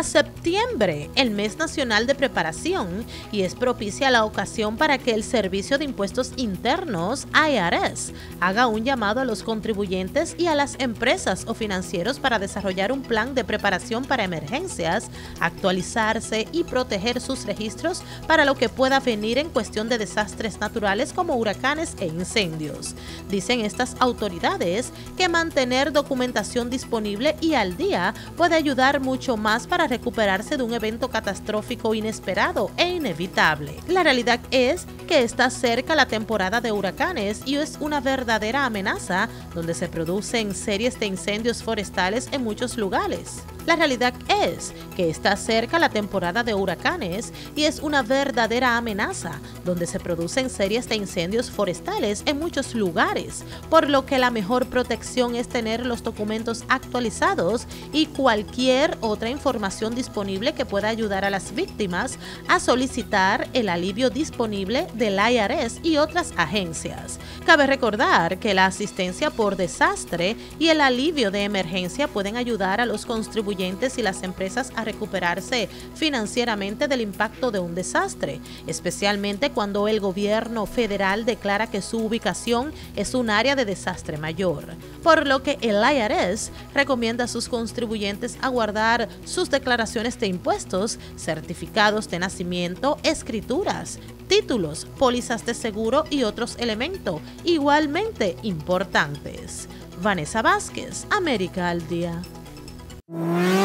Septiembre, el mes nacional de preparación, y es propicia la ocasión para que el Servicio de Impuestos Internos, IRS, haga un llamado a los contribuyentes y a las empresas o financieros para desarrollar un plan de preparación para emergencias, actualizarse y proteger sus registros para lo que pueda venir en cuestión de desastres naturales como huracanes e incendios. Dicen estas autoridades que mantener documentación disponible y al día puede ayudar mucho más para recuperarse de un evento catastrófico inesperado e inevitable. La realidad es que está cerca la temporada de huracanes y es una verdadera amenaza donde se producen series de incendios forestales en muchos lugares. La realidad es que está cerca la temporada de huracanes y es una verdadera amenaza, donde se producen series de incendios forestales en muchos lugares, por lo que la mejor protección es tener los documentos actualizados y cualquier otra información disponible que pueda ayudar a las víctimas a solicitar el alivio disponible del IRS y otras agencias. Cabe recordar que la asistencia por desastre y el alivio de emergencia pueden ayudar a los contribuyentes y las empresas a recuperarse financieramente del impacto de un desastre, especialmente cuando el gobierno federal declara que su ubicación es un área de desastre mayor. Por lo que el IRS recomienda a sus contribuyentes a guardar sus declaraciones de impuestos, certificados de nacimiento, escrituras, títulos, pólizas de seguro y otros elementos igualmente importantes. Vanessa Vázquez, América al Día. you